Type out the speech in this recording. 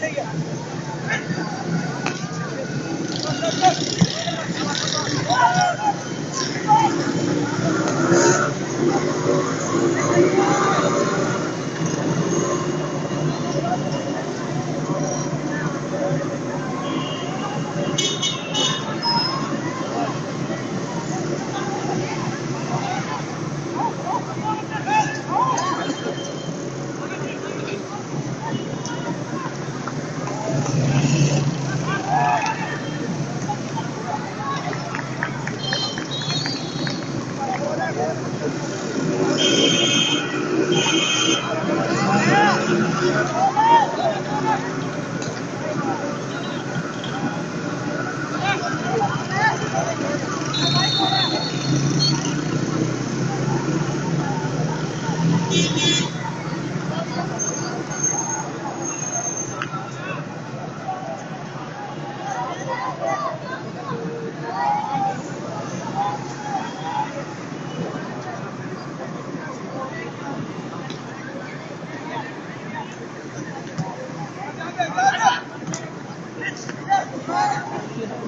Chega! Thank you. Thank you.